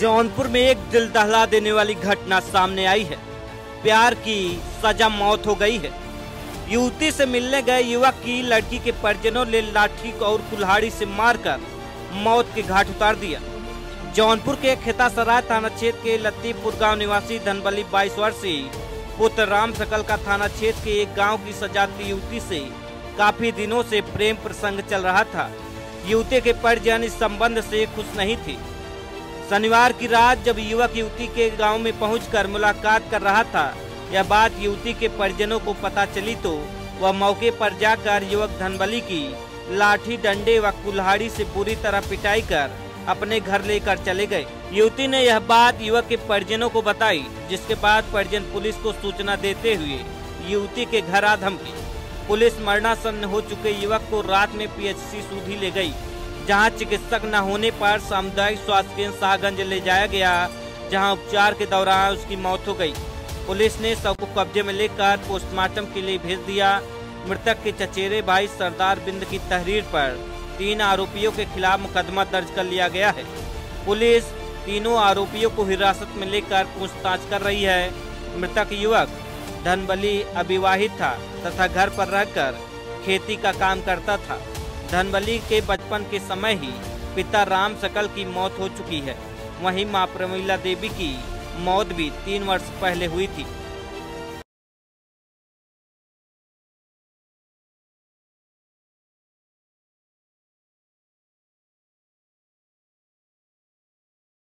जौनपुर में एक दिल दहला देने वाली घटना सामने आई है। प्यार की सजा मौत हो गई है। युवती से मिलने गए युवक की लड़की के परिजनों ने लाठी और कुल्हाड़ी से मारकर मौत के घाट उतार दिया। जौनपुर के खेतासराय थाना क्षेत्र के लतीपुर गाँव निवासी धनबली बाईस वर्षीय पुत्र राम सकल का थाना क्षेत्र के एक गाँव की सजाती युवती से काफ़ी दिनों से प्रेम प्रसंग चल रहा था। युवती के परिजन इस संबंध से खुश नहीं थे। शनिवार की रात जब युवक युवती के गाँव में पहुंचकर मुलाकात कर रहा था, यह बात युवती के परिजनों को पता चली तो वह मौके पर जाकर युवक धनबली की लाठी, डंडे व कुल्हाड़ी से बुरी तरह पिटाई कर अपने घर लेकर चले गए। युवती ने यह बात युवक के परिजनों को बताई, जिसके बाद परिजन पुलिस को सूचना देते हुए युवती के घर आ धमकी। पुलिस मरणासन्न हो चुके युवक को रात में पीएचसी सूधी ले गई। जहाँ चिकित्सक न होने पर सामुदायिक स्वास्थ्य केंद्र शाहगंज ले जाया गया, जहाँ उपचार के दौरान उसकी मौत हो गई। पुलिस ने शव को कब्जे में लेकर पोस्टमार्टम के लिए भेज दिया। मृतक के चचेरे भाई सरदार बिंद की तहरीर पर तीन आरोपियों के खिलाफ मुकदमा दर्ज कर लिया गया है। पुलिस तीनों आरोपियों को हिरासत में लेकर पूछताछ कर रही है। मृतक युवक धनबली अविवाहित था तथा घर पर रहकर खेती का काम करता था। धनबली के बचपन के समय ही पिता राम सकल की मौत हो चुकी है। वहीं माँ प्रमिला देवी की मौत भी तीन वर्ष पहले हुई थी।